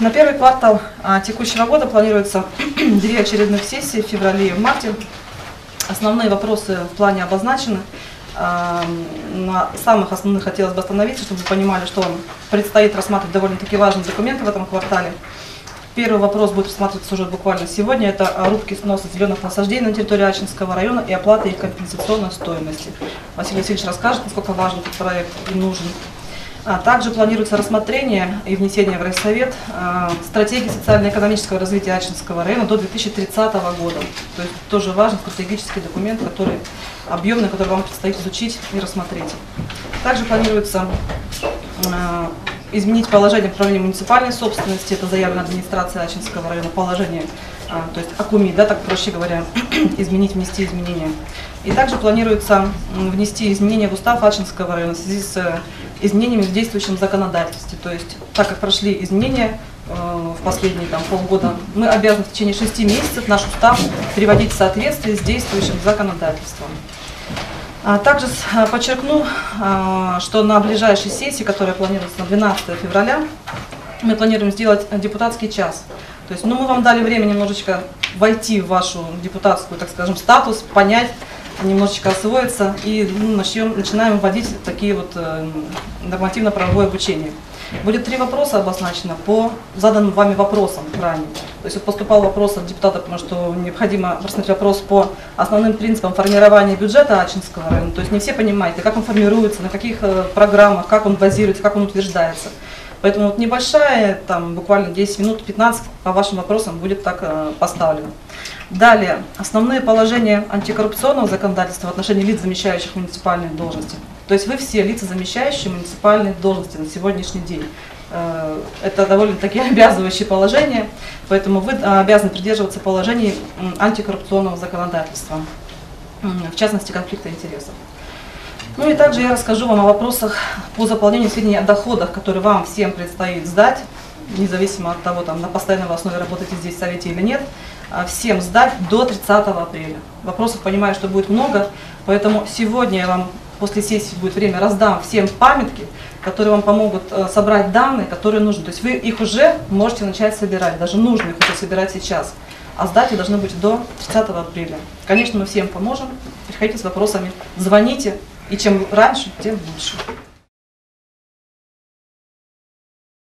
На первый квартал а, текущего года планируется две очередных сессии в феврале и в марте. Основные вопросы в плане обозначены. А, На самых основных хотелось бы остановиться, чтобы вы понимали, что вам предстоит рассматривать довольно-таки важные документы в этом квартале. Первый вопрос будет рассматриваться уже буквально сегодня. Это рубки сноса зеленых насаждений на территории Ачинского района и оплата их компенсационной стоимости. Василий Васильевич расскажет, насколько важен этот проект и нужен. А Также планируется рассмотрение и внесение в Райсовет а, стратегии социально-экономического развития Ачинского района до 2030 года. То есть тоже важный стратегический документ, который объемный, который вам предстоит изучить и рассмотреть. Также планируется а, изменить положение управления муниципальной собственности, это заявлено администрация Ачинского района, положение, а, то есть АКУМИ, да, так проще говоря, изменить, внести изменения. И также планируется внести изменения в устав Ачинского района в связи с э, изменениями в действующем законодательстве. То есть, так как прошли изменения э, в последние там, полгода, мы обязаны в течение шести месяцев наш устав приводить в соответствие с действующим законодательством. А Также а, подчеркну, что на ближайшей сессии, которая планируется на 12 февраля, мы планируем сделать э, депутатский час. То есть, ну, мы вам дали время немножечко войти в вашу депутатскую, так скажем, статус, понять, немножечко освоиться и ну, начнем, начинаем вводить такие вот э, нормативно-правовое обучение. Будет три вопроса обозначено по заданным вами вопросам ранее. То есть вот поступал вопрос от депутата, потому что необходимо рассмотреть вопрос по основным принципам формирования бюджета Ачинского района. То есть не все понимаете, как он формируется, на каких э, программах, как он базируется, как он утверждается. Поэтому вот небольшая, там буквально 10 минут, 15 по вашим вопросам будет так э, поставлено. Далее, основные положения антикоррупционного законодательства в отношении лиц, замещающих муниципальные должности. То есть вы все лица, замещающие муниципальные должности на сегодняшний день. Э, Это довольно-таки обязывающие положения, поэтому вы э, обязаны придерживаться положений антикоррупционного законодательства, в частности конфликта интересов. Ну и также я расскажу вам о вопросах по заполнению сведений о доходах, которые вам всем предстоит сдать, независимо от того, там, на постоянной основе работаете здесь в Совете или нет, а, всем сдать до 30 апреля. Вопросов понимаю, что будет много, поэтому сегодня я вам после сессии будет время раздам всем памятки, которые вам помогут э, собрать данные, которые нужны. То есть вы их уже можете начать собирать, даже нужно их уже собирать сейчас. А сдать должны быть до 30 апреля. Конечно, мы всем поможем. Приходите с вопросами, звоните, и чем раньше, тем лучше.